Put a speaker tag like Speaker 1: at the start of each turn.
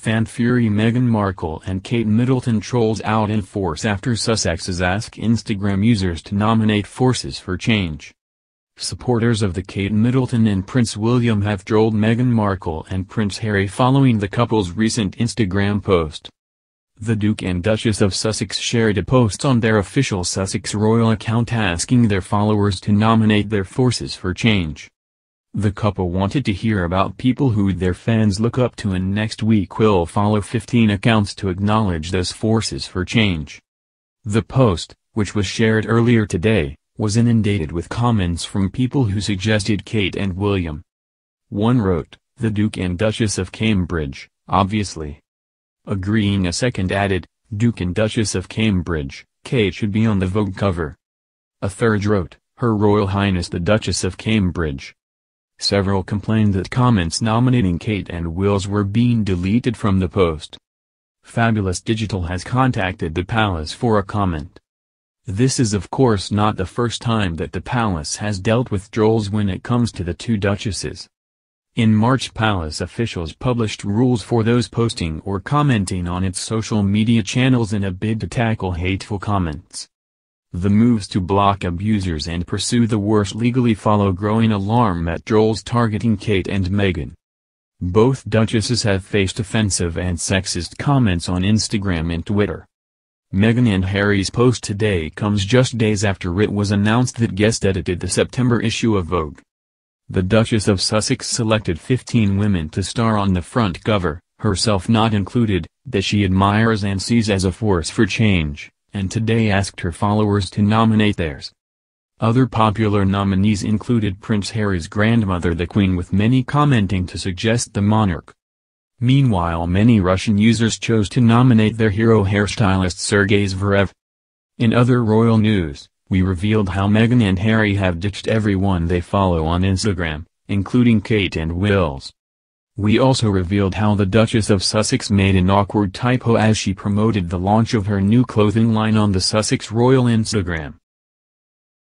Speaker 1: Fan fury Meghan Markle and Kate Middleton trolls out in force after Sussexes ask Instagram users to nominate Forces for Change. Supporters of the Kate Middleton and Prince William have trolled Meghan Markle and Prince Harry following the couple's recent Instagram post. The Duke and Duchess of Sussex shared a post on their official Sussex royal account asking their followers to nominate their forces for change. The couple wanted to hear about people who their fans look up to and next week will follow 15 accounts to acknowledge those forces for change. The post, which was shared earlier today, was inundated with comments from people who suggested Kate and William. One wrote, the Duke and Duchess of Cambridge, obviously. Agreeing a second added, Duke and Duchess of Cambridge, Kate should be on the Vogue cover. A third wrote, Her Royal Highness the Duchess of Cambridge. Several complained that comments nominating Kate and Wills were being deleted from the post. Fabulous Digital has contacted the palace for a comment. This is of course not the first time that the palace has dealt with trolls when it comes to the two duchesses. In March palace officials published rules for those posting or commenting on its social media channels in a bid to tackle hateful comments. The moves to block abusers and pursue the worst legally follow growing alarm at trolls targeting Kate and Meghan. Both duchesses have faced offensive and sexist comments on Instagram and Twitter. Meghan and Harry's post today comes just days after it was announced that guest edited the September issue of Vogue. The Duchess of Sussex selected 15 women to star on the front cover, herself not included, that she admires and sees as a force for change, and today asked her followers to nominate theirs. Other popular nominees included Prince Harry's grandmother the Queen with many commenting to suggest the monarch Meanwhile many Russian users chose to nominate their hero hairstylist Sergei Zverev. In other royal news, we revealed how Meghan and Harry have ditched everyone they follow on Instagram, including Kate and Wills. We also revealed how the Duchess of Sussex made an awkward typo as she promoted the launch of her new clothing line on the Sussex Royal Instagram.